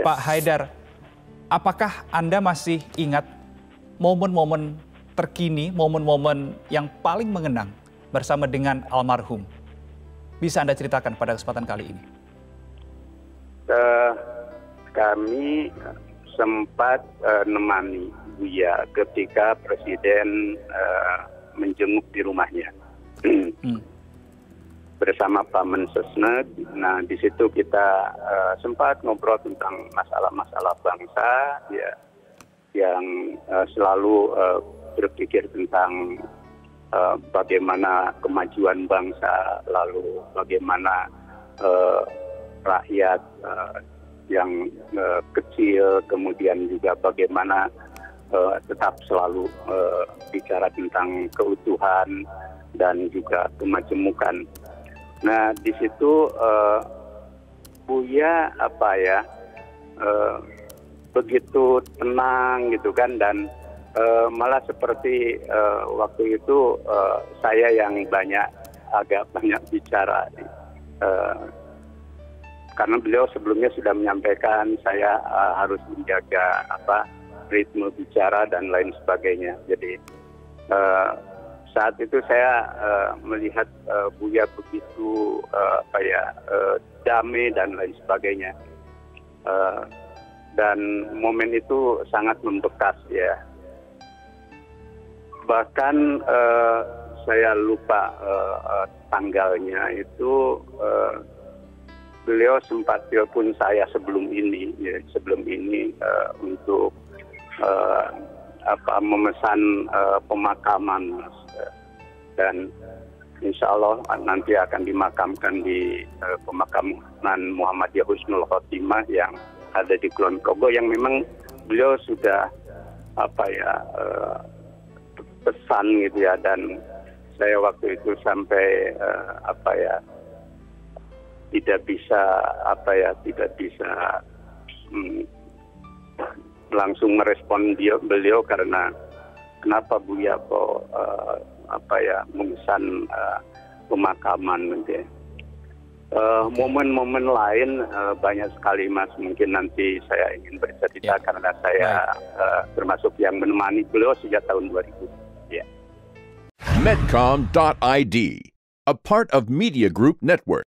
Ya. Pak Haidar, apakah Anda masih ingat momen-momen terkini, momen-momen yang paling mengenang bersama dengan almarhum? Bisa Anda ceritakan pada kesempatan kali ini? Uh, kami sempat uh, nemani Buya ketika Presiden uh, menjenguk di rumahnya. hmm bersama Pak Mensesnek. Nah, di situ kita uh, sempat ngobrol tentang masalah-masalah bangsa ya yang uh, selalu uh, berpikir tentang uh, bagaimana kemajuan bangsa, lalu bagaimana uh, rakyat uh, yang uh, kecil, kemudian juga bagaimana uh, tetap selalu uh, bicara tentang keutuhan dan juga kemajemukan nah di situ uh, Buya apa ya uh, begitu tenang gitu kan dan uh, malah seperti uh, waktu itu uh, saya yang banyak agak banyak bicara uh, karena beliau sebelumnya sudah menyampaikan saya uh, harus menjaga apa ritme bicara dan lain sebagainya. Jadi uh, saat itu saya uh, melihat uh, Buya begitu uh, apa ya uh, damai dan lain sebagainya. Uh, dan momen itu sangat membekas ya. Bahkan uh, saya lupa uh, uh, tanggalnya itu uh, beliau sempat telepon saya sebelum ini ya, sebelum ini uh, untuk uh, apa memesan uh, pemakaman dan insya Allah nanti akan dimakamkan di uh, pemakaman Muhammadiyah Husnul Khotimah yang ada di Kulon Progo yang memang beliau sudah apa ya uh, pesan gitu ya. Dan saya waktu itu sampai uh, apa ya tidak bisa apa ya tidak bisa hmm, langsung merespon beliau, beliau karena kenapa Buya kok uh, apa ya memesan uh, pemakaman gitu ya. Uh, momen-momen lain uh, banyak sekali mas mungkin nanti saya ingin bercerita ya. karena saya uh, termasuk yang menemani beliau sejak tahun 2000 ya. Medcom.id, a part of Media Group Network.